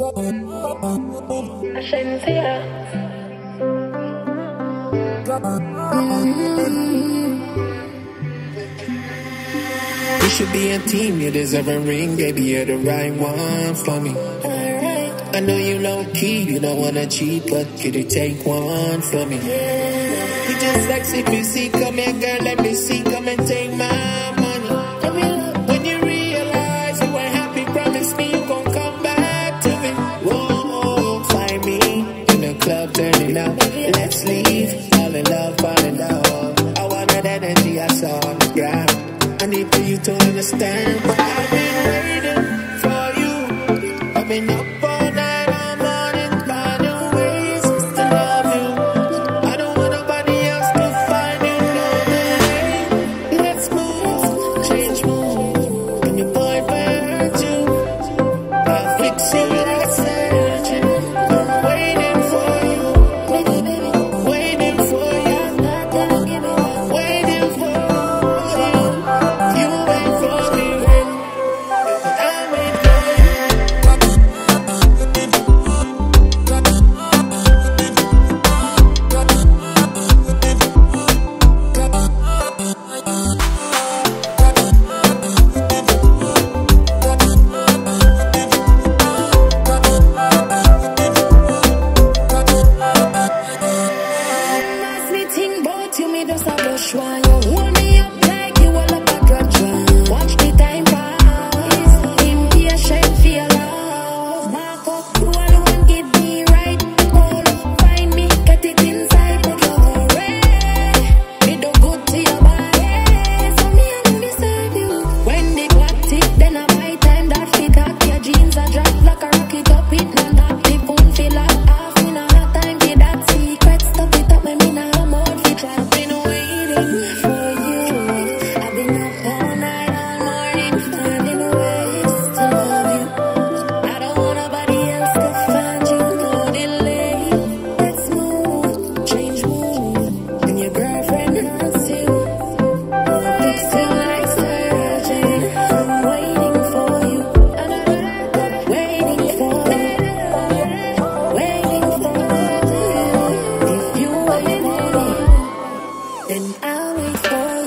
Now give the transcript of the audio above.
We should be a team, you deserve a ring, baby, you're the right one for me. I know you low key, you don't wanna cheat, but could you take one for me? You just sexy, busy, come here, girl, let me see, come and take my I want that energy I saw on the ground. I need for you to understand. I've been waiting for you. I've been up trying how we go.